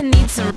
I need some